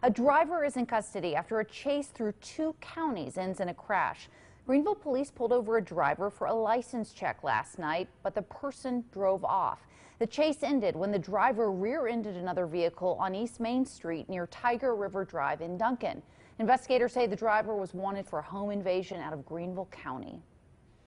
A driver is in custody after a chase through two counties ends in a crash. Greenville police pulled over a driver for a license check last night, but the person drove off. The chase ended when the driver rear-ended another vehicle on East Main Street near Tyger River Drive in Duncan. Investigators say the driver was wanted for a home invasion out of Greenville County.